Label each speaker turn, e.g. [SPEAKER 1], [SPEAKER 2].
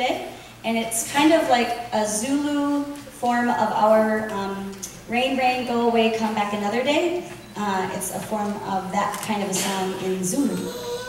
[SPEAKER 1] today, and it's kind of like a Zulu form of our um, rain, rain, go away, come back another day. Uh, it's a form of that kind of a song in Zulu.